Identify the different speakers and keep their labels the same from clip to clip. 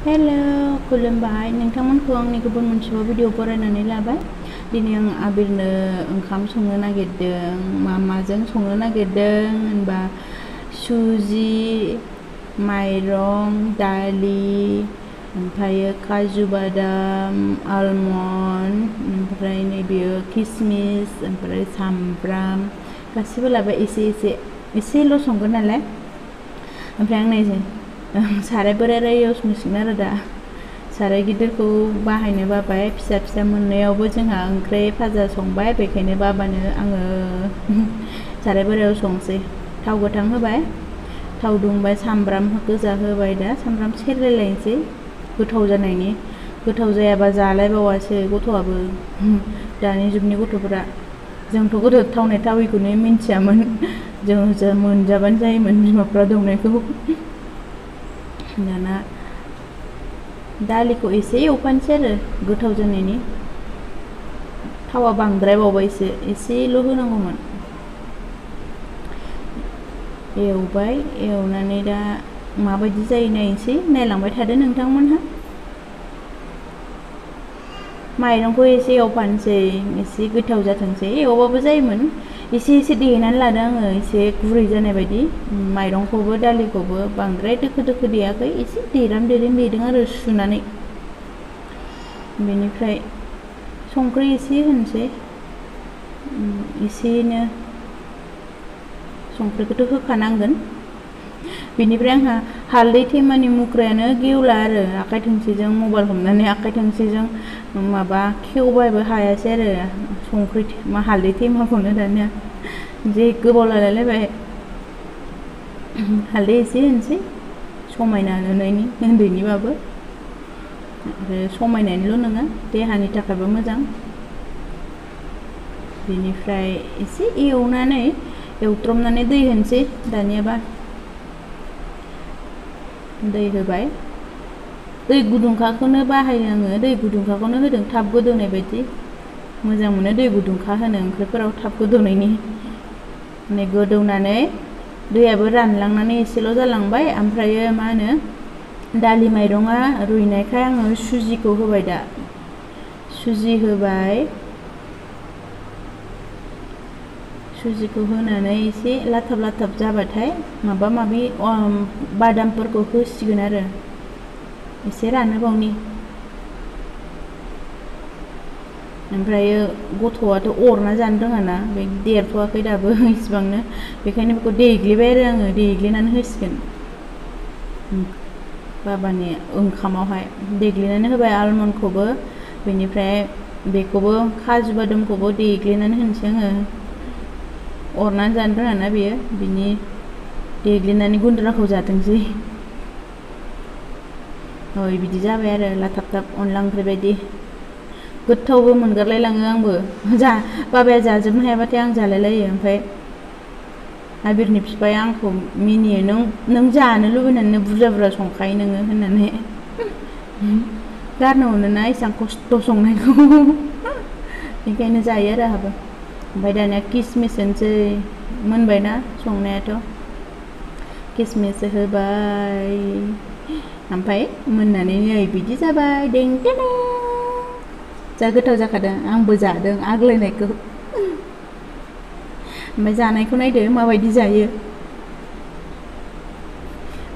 Speaker 1: Hello, kulim bahay. Neng kamon ko ang nikupon mo sa video ko rin na nila ba? Din yung abir na ang kam sungo gedeng, mama zeng sungo na gedeng, ang ba suzy, dali, ang kaju badam, almond, ang pera yung nabiyo, kismis, ang pera sambram. Kasi wala ba isi-isi? Isi lo sungo na lang? Ang pera yung साराय बोराइयाव संसिगोन आरो दा साराय गिदिरखौ बाहायनो बाबाय, फिसा फिसा मोननायावबो जोंहा ओंख्रि भाजा संबाय, बेखायनो बाबानो आङो साराय बोराइयाव संसै। थाव गोथां होबाय। थाव दुंबाय, सामब्राम गोजा होबाय दा। सामब्राम सेरलायलायनोसै गोथाव जानायनि। गोथाव जायाबा जालायबावासो गथ'आबो। दानि जुगनि गथ'फोरा। जोंथ' गोदो थावनाय थावैखौनो मिन्थियामोन। जों मोनजाबानो जायोमोन बिमाफ्रा दौनायखौ। दाना दालिखौ एसे एवफानोसै आरो गोथाव जानायनि थावा बांद्रायबावबायसो एसेल' होनांगौमोन एवबाय एवनानै दा माबायदि जायो नायनोसै नायलांबाय थादो नोंथांमोनहा माइरंखौ एसे एवफानोसै एसे गोथाव जाथोंसै एवबाबो जायोमोन isi isi di ina lada nga isi kuri zane badi mai dong kobo dali kobo bang re di kudu kudu ya kai isi di ram di rim di dinga ri shuna ni bini kai song kri isi hin si isi ina song kri kudu kudu kana ngan bini kri anga hal di ti mani mukri ana gi ula ri akai tim si zang mubal ni akai tim si zang mabak kiu संख्रि मा हालदै थेमाखौनो दानिया जे गोबाव लालायलायबाय हालदै एसे होनोसै समायना नुनायनि उन्दैनिबाबो आरो समायनायनिल' नङा देहानि थाखायबो मोजां बेनिफ्राय एसे एवनानै एवथ्रमनानै दै होनोसै दानियाबा दै होबाय दै गुदुंखाखौनो बाहायो आङो दै गुदुंखाखौनो होदों थाब गोदौनाय बायदि मोजां मोनो दै गुदुंखा होनो ओंख्रिफोराव थाब गोदौनायनि। माने गोदौनानै दैयाबो रानलांनानै एसेल' जालांबाय। ओमफ्रायो मा होनो? दालि माइरङा रुइनायखाय आङो सुजिखौ होबाय दा। सुजि होबाय। सुजिखौ होनानै एसे लाथाब लाथाब जाबाथाय माबा माबि बादामफोरखौ होसिगोन आरो। एसे रानोबावनि ओमफ्रायो गथ'आथ' अरना जानो रोङाना बे देरथ'वाखै दाबो इसिबांनो बेखायनो बेखौ देग्लिबाय आरो आङो देग्लिनानै होसिगोन बाबानि ओंखामावहाय देग्लिनानै होबाय आलमन्डखौबो बेनिफ्राय बेखौबो काजु बादामखौबो देग्लिनानै होनोसै आङो अरनानै जानो रोङाना बेयो बिनि देग्लिनानै गुन्द्राखौ जाथोंसै ओइ बिदि जाबाय आरो लाथाब थाब अनला ओंख्रि बायदि गोथावबो मोनगारलायलाङो आंबो जा बाबाया जाजोबनो हायाबाथाय आं जालायलायो ओमफ्राय आबिरनि बिफाया आंखौ मिनियो नों नों जानो लुबैनानै बुरजा बुरजा संखायो नोङो होननानै गारनो मोनोना एसेबां खस्थ' संनायखौ बेनिखायनो जायो आरो आंहाबो ओमफ्राय दानिया किसमिस होनोसै मोनबायना संनायाथ' किसमिस होबाय ओमफ्राय मोननानै नै बिदि जाबाय देंदें जा गोथाव जाखादों आंबो जादों आग्लायनायखौ ओमफ्राय जानायखौ नायदो माबायदि जायो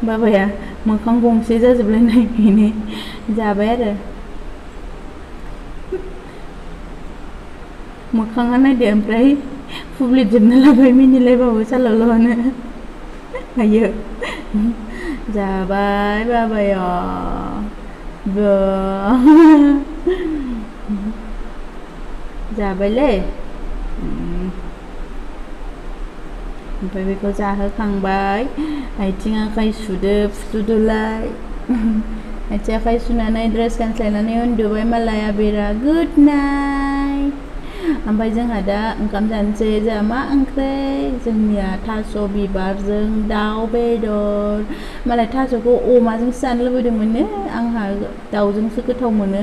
Speaker 1: बाबाया मोखां गंसे जाजोबलायनाय बेनो जाबाय आरो मोखाङा नायदो ओमफ्राय फुब्लिबजोबना लाबाय मिनिलायबावो सालावल'नो हायो जाबाय बाबाया già bây lệ ओमफ्राय बेखौ जाहोखांबाय आथिं आखाइ सुदो सुदोलाय आथिं आखाइ सुनानै ड्रेस गानस्लायनानै उन्दुबाय मालाया बेरा गुड नाइट ओमफ्राय जोंहा दा ओंखाम जानोसै जोंहा मा ओंख्रि जोंनिया थास' बिबारजों दाउ बेदर मालाय थास'खौ अमाजोंसो जानो लुबैदोंमोननो आंहा दाउजोंसो गोथाव मोनो